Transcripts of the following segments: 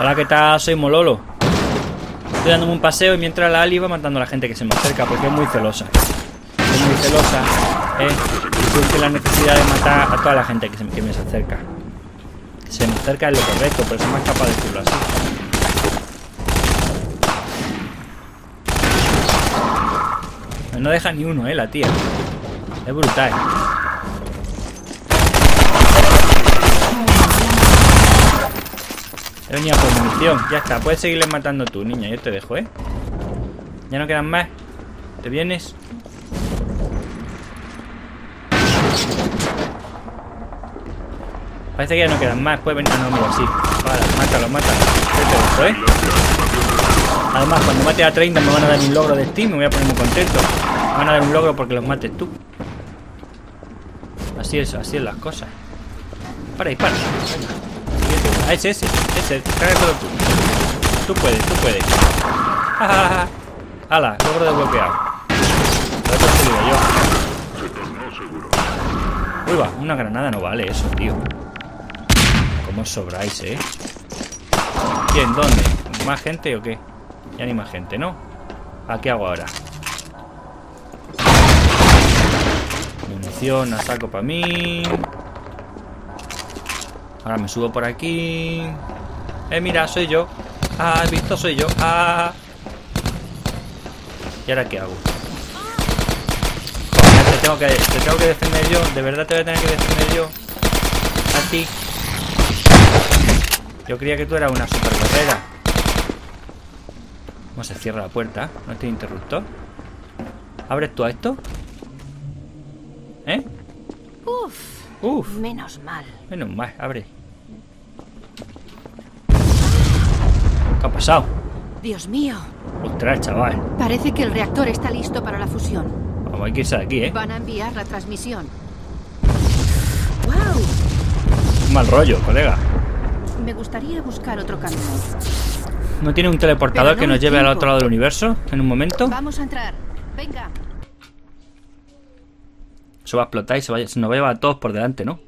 Hola, ¿qué tal? Soy Mololo. Estoy dándome un paseo y mientras la Ali va matando a la gente que se me acerca porque es muy celosa. Es muy celosa, ¿eh? Y la necesidad de matar a toda la gente que se, me se acerca. Que se me acerca es lo correcto, pero soy más capaz de decirlo así. No deja ni uno, eh, la tía. Es brutal. He venido por munición. Ya está. Puedes seguirle matando tú, niña. Yo te dejo, ¿eh? Ya no quedan más. ¿Te vienes? Parece que ya no quedan más. Puedes venir. Ah, no, mira, sí. Vale, mátalo, mátalo. Yo te dejo, ¿eh? Además, cuando mate a 30 me van a dar un logro de Steam. Me voy a poner muy contento. Me van a dar un logro porque los mates tú. Así es, así es las cosas. Para, dispara. Venga. Ah, ese, ese, ese, cárgatelo tú. Tú puedes, tú puedes. Hala, logro desbloqueado. Lo otro se yo. Uy, va, una granada no vale eso, tío. ¿Cómo sobráis, eh? ¿Quién? ¿Dónde? ¿Más gente o qué? Ya ni más gente, ¿no? ¿A qué hago ahora? Munición, la saco para mí. Ahora me subo por aquí. Eh, mira, soy yo. Ah, he visto, soy yo. Ah. ¿Y ahora qué hago? Te tengo que, te tengo que defender yo. De verdad te voy a tener que defender yo. A ti. Yo creía que tú eras una super guerrera. ¿Cómo se cierra la puerta? ¿No tiene interruptor? ¿Abres tú a esto? ¿Eh? Uf, Uf. menos mal. Menos mal, abre. ¿Qué ha pasado? Dios mío, Ostras, chaval. parece que el reactor está listo para la fusión. Vamos, hay que irse de aquí, ¿eh? Van a enviar la transmisión. ¡Wow! Un mal rollo, colega. Me gustaría buscar otro camino. ¿No tiene un teleportador no que nos lleve al otro lado del universo en un momento? Vamos a entrar. Venga. Eso va a explotar y se, va- se nos va a todos por delante, ¿no?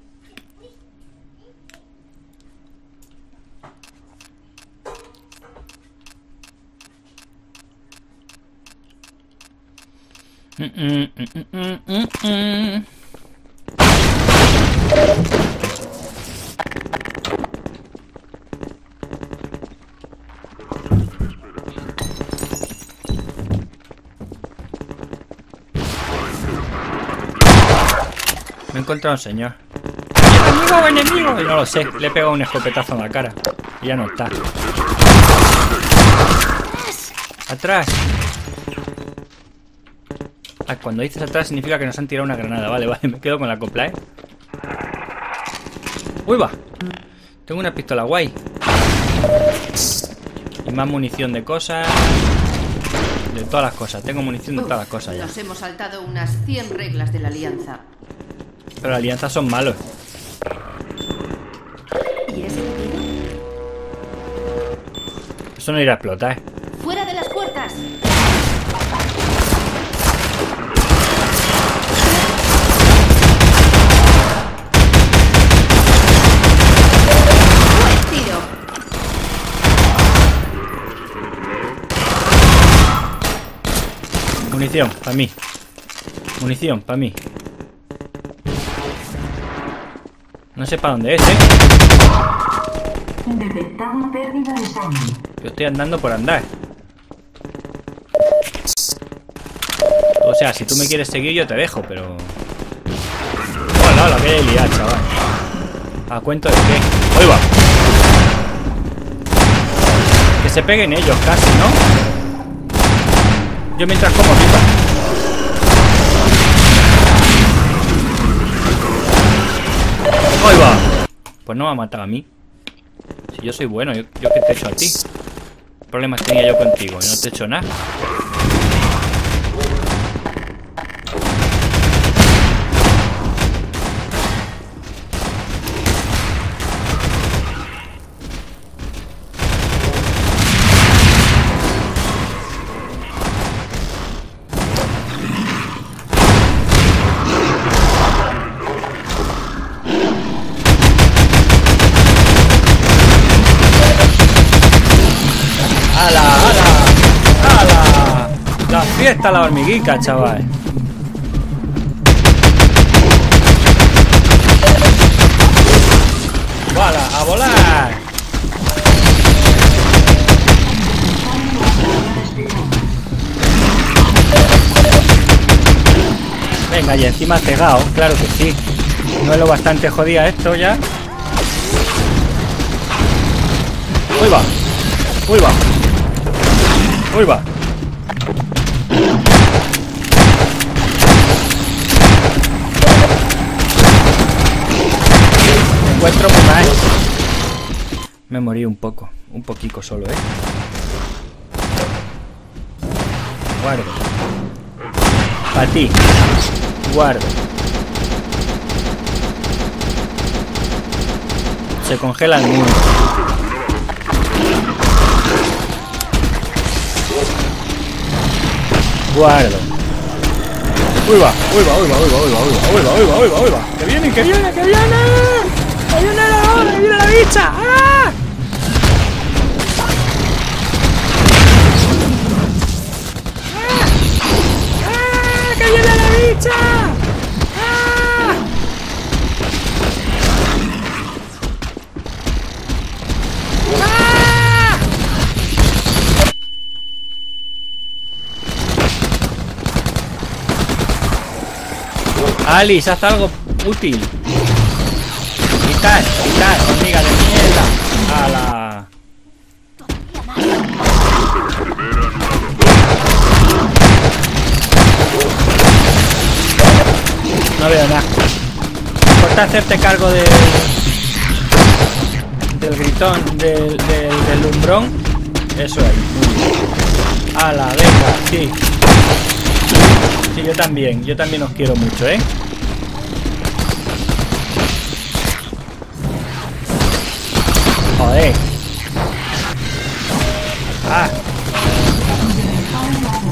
Mm, mm, mm, encontrado un señor. ¡Enemigo o enemigo! Y no lo sé. Le he pegado un escopetazo en la cara. Y ya no está. ¡Atrás! Ah, cuando dices atrás significa que nos han tirado una granada. Vale, vale. Me quedo con la copla, ¿eh? ¡Uy, va! Tengo una pistola guay. Y más munición de cosas. De todas las cosas. Tengo munición de todas las cosas ya. Nos hemos saltado unas 100 reglas de la alianza. Pero las alianzas son malos. ¿Y ese pedido? Eso no irá a explotar. ¡Fuera de las puertas! Munición, para mí. Munición, para mí. No sé para dónde es, ¿eh? Detectado pérdida de sangre. Yo estoy andando por andar. O sea, si tú me quieres seguir, yo te dejo, pero... Hola, hola, que liar, chaval. ¿A cuento de qué? ¡Ahí va! Que se peguen ellos casi, ¿no? Yo mientras como pipa. Pues no me ha matado a mí. Si yo soy bueno, yo, yo te he hecho a ti. ¿Qué problemas tenía yo contigo? Yo no te he hecho nada. Fiesta la hormiguica, chaval. ¡Hala! ¡A volar! Venga, y encima cegado, claro que sí. No es lo bastante jodida esto ya. Uy va. Uy va. Uy va. Encuentro mal. Me morí un poco. Un poquito solo, ¿eh? Guardo. Para ti. Guardo. Se congela el mundo. Guardo. Uy va, uy va, uy va, uy va, uy va, uy va, uy va, uy va, uy. Que viene, que viene, que viene. Que viene la hora, que viene la bicha. ¡Ah! Alice, haz algo útil. Quitar, quitar, hormiga de mierda. ¡Hala! No veo nada. Importa hacerte cargo del. del gritón, del, del, lumbrón. Eso es. Muy bien. Ala, venga, sí. Sí, yo también. Yo también os quiero mucho, ¿eh? Joder. Ah.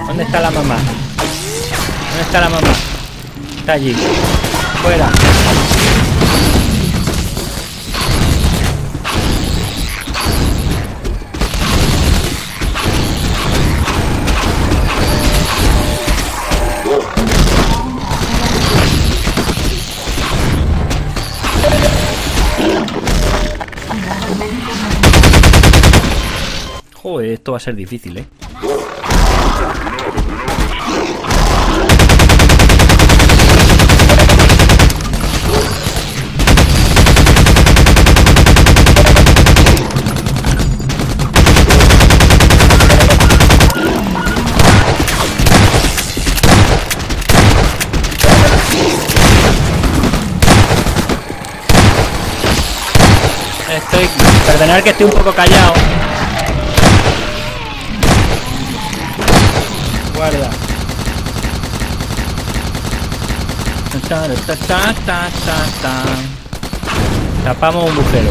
¿Dónde está la mamá? ¿Dónde está la mamá? Está allí. Fuera. Esto va a ser difícil, ¿eh? Estoy... Perdonad que estoy un poco callado. Guarda. Ta, ta, ta, ta, ta, ta. Tapamos un agujero.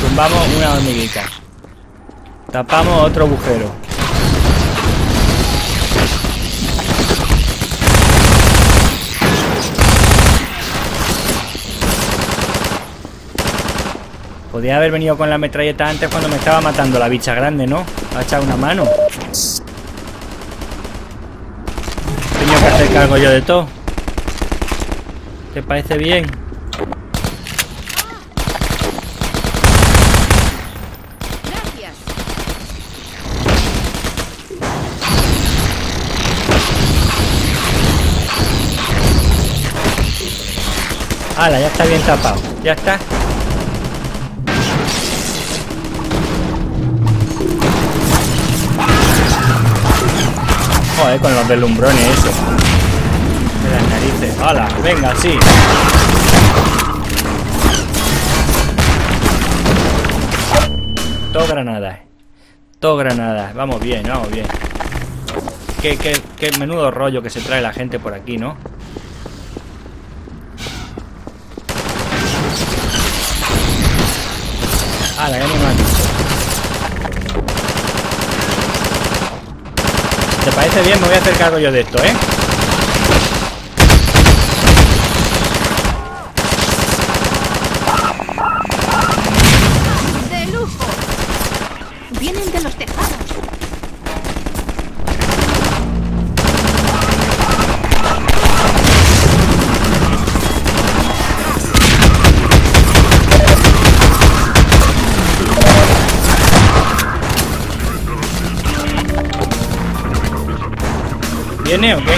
Tumbamos una hormiguita. Tapamos otro agujero. Podía haber venido con la metralleta antes cuando me estaba matando la bicha grande, ¿no? Ha echado una mano. Cargo yo de todo. ¿Te parece bien? Gracias. ¡Hala! Ya está bien tapado. Ya está. Joder, con los deslumbrones eso. ¡Hala! Venga, sí. Todo granadas. Todo granadas. Vamos bien, vamos bien. Qué, qué, qué menudo rollo que se trae la gente por aquí, ¿no? ¡Hala! Ya me mato. ¿Te parece bien? Me voy a hacer yo de esto, ¿eh? ¿Viene o qué?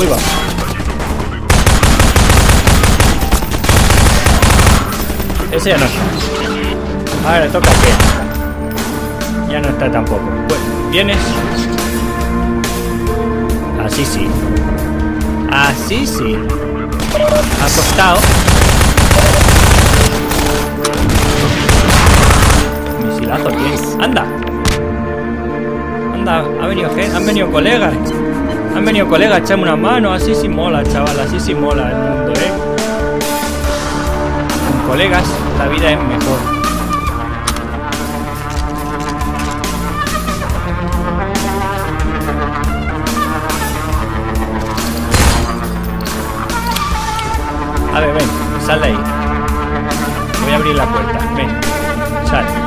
Uy, va. Ese ya no está. Ahora toca a qué. Ya no está tampoco. Bueno, ¿vienes? Así sí. Así sí. Acostado. Misilazo tiene. ¡Anda! Han venido colegas. Han venido colegas, echame una mano. Así sí mola, chaval. Así sí mola el mundo, eh. Con colegas la vida es mejor. A ver, ven, sal de ahí. Voy a abrir la puerta. Ven, sal.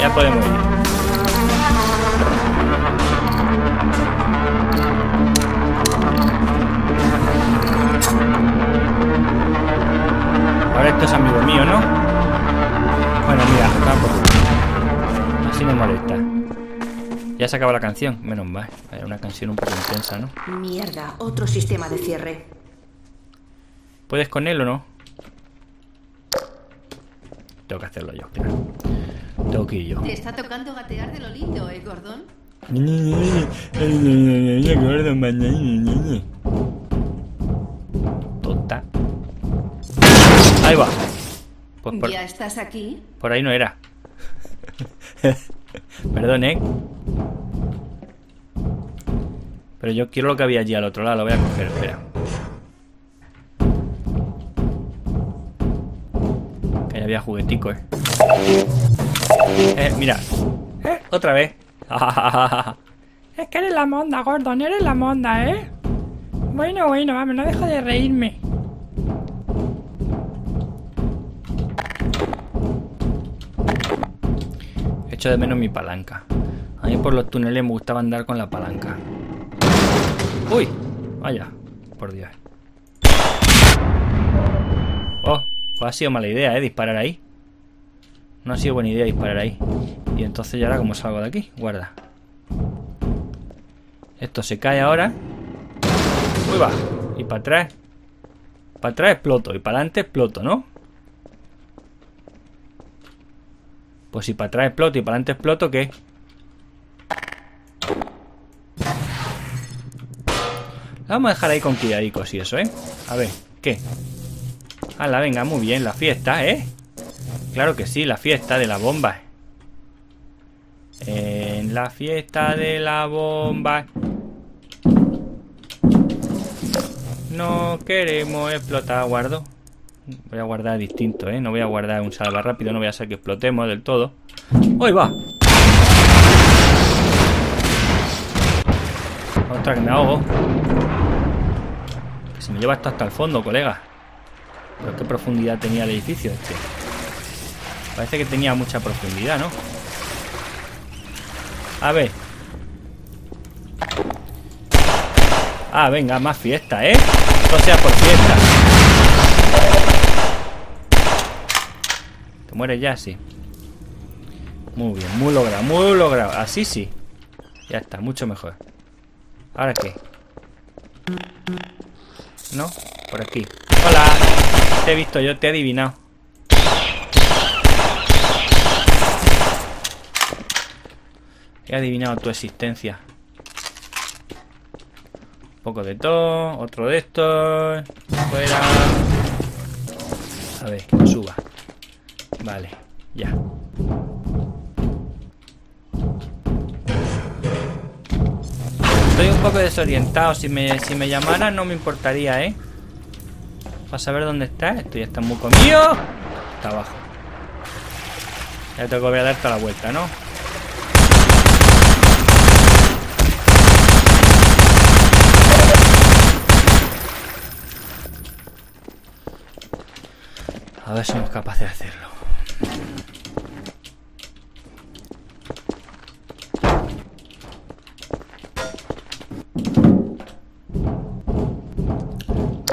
Ya podemos ir. Ahora esto es amigo mío, ¿no? Bueno, mira, vamos. Así me molesta. Ya se acaba la canción, menos mal. Era una canción un poco intensa, ¿no? Mierda, otro sistema de cierre. ¿Puedes con él o no? Tengo que hacerlo yo, claro. Te está tocando gatear de lo lindo, ¿eh, Gordon? Tonta. Ahí va. Pues por, ¿Ya estás aquí? por ahí no era. Perdón, eh. Pero yo quiero lo que había allí al otro lado. Lo voy a coger, espera. Que ahí había juguetico, eh. Eh, mira. Eh, otra vez. es que eres la monda, Gordon. Eres la monda, eh. Bueno, bueno, vamos, no dejo de reírme. Echo de menos mi palanca. A mí por los túneles me gustaba andar con la palanca. ¡Uy! Vaya, por Dios. Oh, pues ha sido mala idea, ¿eh? Disparar ahí. No ha sido buena idea disparar ahí. Y entonces ya ahora como salgo de aquí. Guarda. Esto se cae ahora. Uy, va. Y para atrás. Para atrás exploto. Y para adelante exploto, ¿no? Pues si para atrás exploto y para adelante exploto, ¿qué? La vamos a dejar ahí con cuidadicos y eso, ¿eh? A ver, ¿qué? Hala, venga, muy bien, la fiesta, ¿eh? Claro que sí, la fiesta de la bomba. En la fiesta de la bomba. No queremos explotar, guardo. Voy a guardar distinto, ¿eh? No voy a guardar un salva rápido, no voy a hacer que explotemos del todo. ¡Uy, va! Otra que me ahogo. Que se me lleva esto hasta el fondo, colega. Pero qué profundidad tenía el edificio este. Parece que tenía mucha profundidad, ¿no? A ver. Ah, venga, más fiesta, ¿eh? No sea por fiesta. Te mueres ya, sí. Muy bien, muy logrado, muy logrado. Así sí. Ya está, mucho mejor. ¿Ahora qué? ¿No? Por aquí. ¡Hola! Te he visto yo, te he adivinado. He adivinado tu existencia. Un poco de todo, otro de estos. Fuera. A ver, suba. Vale, ya. Estoy un poco desorientado. Si me, si me llamaran no me importaría, ¿eh? Para saber dónde está. Esto ya está muy comido. Está abajo. Ya tengo que voy a darte la vuelta, ¿no? A ver si somos capaces de hacerlo.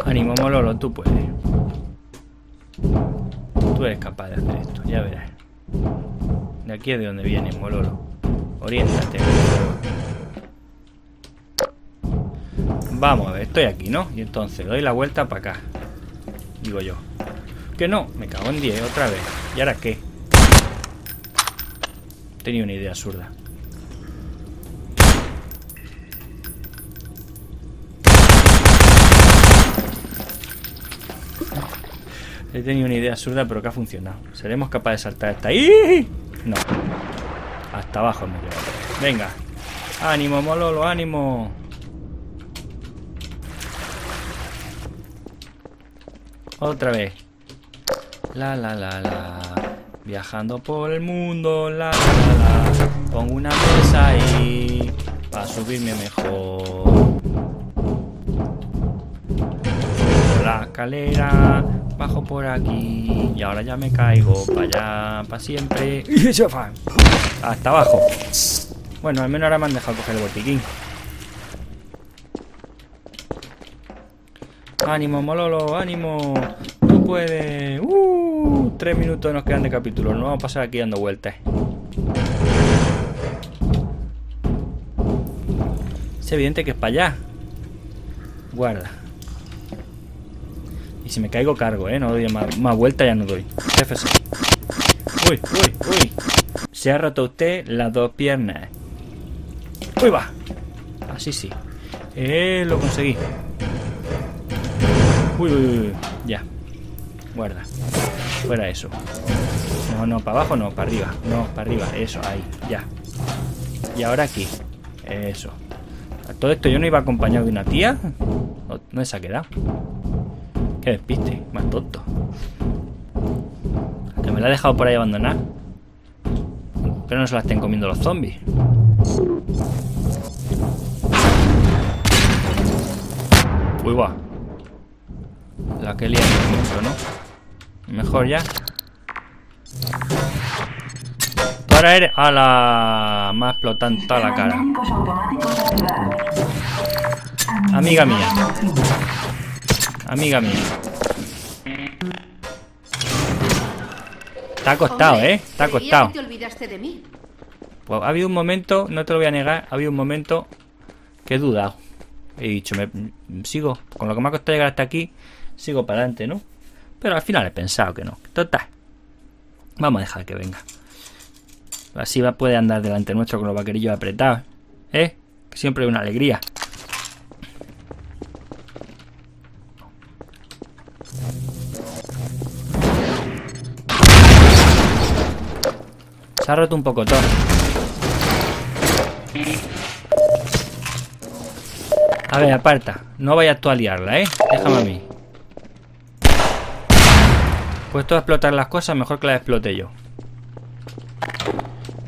Ánimo, Mololo, tú puedes. Tú eres capaz de hacer esto, ya verás. De aquí es de donde viene, Mololo. Oriéntate. Vamos a ver, estoy aquí, ¿no? Y entonces doy la vuelta para acá. Digo yo. Que no, me cago en 10 otra vez. ¿Y ahora qué? Tenía una idea absurda. He tenido una idea absurda, pero que ha funcionado. ¿Seremos capaces de saltar hasta ahí? No. Hasta abajo hemos llegado. Venga. Ánimo, Mololo, ánimo. Otra vez. La la la la. Viajando por el mundo, la la la. Pongo una mesa ahí para subirme mejor. La escalera, bajo por aquí y ahora ya me caigo para allá, para siempre. Hasta abajo. Bueno, al menos ahora me han dejado coger el botiquín. Ánimo, Mololo, ánimo. Tú puedes. Uh, tres minutos nos quedan de capítulo. No vamos a pasar aquí dando vueltas. Es evidente que es para allá. Guarda. Y si me caigo, cargo, ¿eh? No doy más, más vuelta, ya no doy. Jefe, sí. Uy, uy, uy. Se ha roto usted las dos piernas. Uy, va. Así sí. Eh, lo conseguí. Uy, uy, uy. Ya. Guarda. Fuera eso. No, no, para abajo no, para arriba. No, para arriba. Eso, ahí. Ya. Y ahora aquí. Eso. A todo esto yo no iba acompañado de una tía. No, se ha. Qué despiste, más tonto. Que me la ha dejado por ahí abandonada. Pero no se la estén comiendo los zombies. Uy, va. La que lía mucho, ¿no? Mejor ya. Ahora eres. ¡A la! Me ha explotado toda la cara. Amiga mía. Amiga mía. Te ha costado, ¿eh? Te ha costado. que te olvidaste de mí. Pues ha habido un momento, no te lo voy a negar, ha habido un momento que he dudado. He dicho, me, sigo, con lo que me ha costado llegar hasta aquí, sigo para adelante, ¿no? Pero al final he pensado que no. Total. Vamos a dejar que venga. Así va, puede andar delante nuestro con los vaquerillos apretados. ¿Eh? Siempre una alegría. Se ha roto un poco todo. A ver, aparta. No vayas tú a liarla, ¿eh? Déjame a mí. Pues tú a explotar las cosas mejor que las explote yo.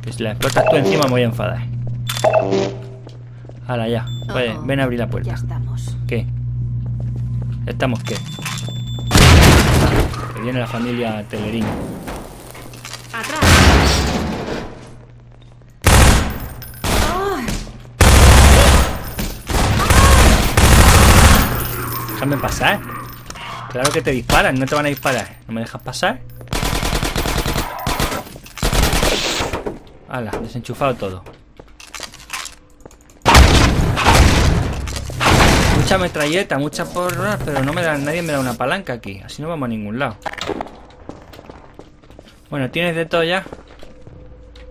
Que si las explotas tú encima me voy a enfadar. Hala, ya. Puede, Oh, ven a abrir la Ya puerta. estamos. ¿Qué? ¿Estamos qué? Que viene la familia Telerín. ¡Atrás! Déjame pasar. Claro que te disparan, no te van a disparar. ¿No me dejas pasar? Hala, desenchufado todo. Mucha metralleta, mucha porra, pero no me da, nadie me da una palanca aquí. Así no vamos a ningún lado. Bueno, ¿tienes de todo ya?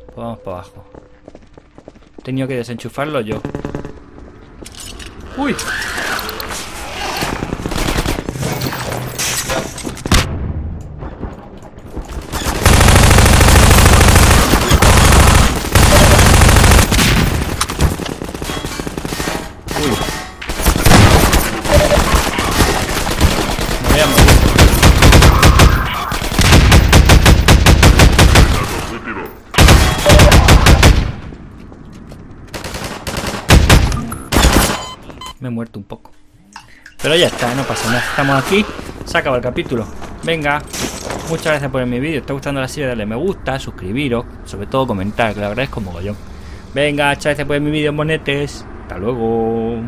Pues vamos para abajo. He tenido que desenchufarlo yo. ¡Uy! Muerto un poco. Pero ya está, no pasa nada. Estamos aquí. Se acaba el capítulo. Venga. Muchas gracias por ver mi vídeo. ¿Te está gustando la serie? Dale me gusta, suscribiros. Sobre todo comentar, que lo agradezco mogollón. Venga, muchas gracias por ver mi vídeo, monetes. Hasta luego.